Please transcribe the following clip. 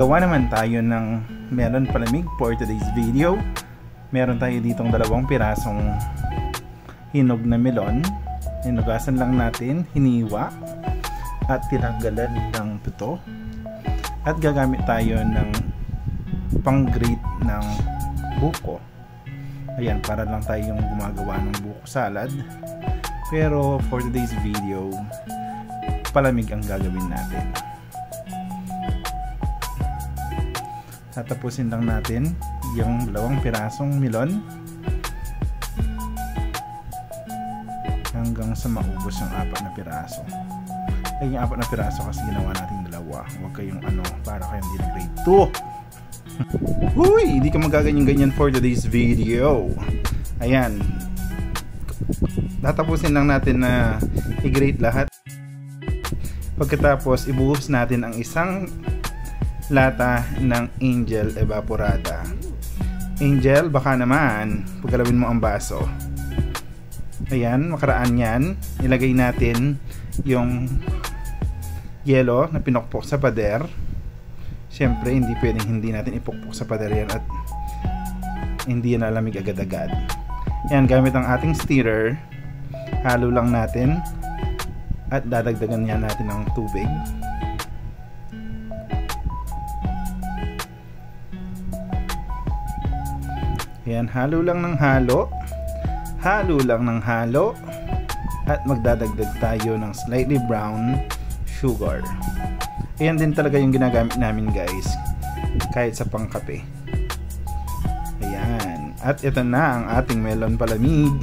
Gagawa naman tayo ng melon palamig for today's video. Meron tayo ditong dalawang pirasong hinog na melon. Hinugasan lang natin, hiniwa at tinanggalan ng puto. At gagamit tayo ng pang-grate ng buko. Ayan, para lang tayong gumagawa ng buko salad. Pero for today's video, palamig ang gagawin natin. Tatapusin lang natin yung dalawang pirasong milon hanggang sa maubos yung apat na piraso. Ay, yung apat na piraso kasi ginawa natin dalawa. Huwag kayong ano, para kayong hindi grade 2. Huy! Hindi ka magaganyan-ganyan for today's video. Ayan. Tatapusin lang natin na i-grate lahat. Pagkatapos, ibuhos natin ang isang lata ng Angel Evaporada. Angel, baka naman, pagkalawin mo ang baso. Ayan, makaraan yan. Ilagay natin yung yelo na pinokpok sa pader. Siyempre, hindi pwedeng hindi natin ipokpok sa pader yan at hindi yan alamig agad-agad. Yan, gamit ang ating stirrer, halo lang natin at dadagdagan yan natin ng tubig. Ayan, halo lang ng halo. Halo lang ng halo. At magdadagdag tayo ng slightly brown sugar. Ayan din talaga yung ginagamit namin guys. Kahit sa pangkape. Ayan. At ito na ang ating melon palamig.